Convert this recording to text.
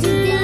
今天。